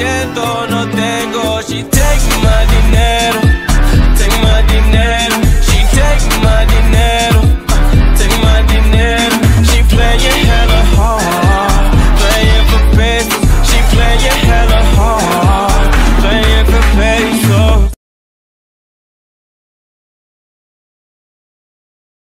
siento, no tengo chiste.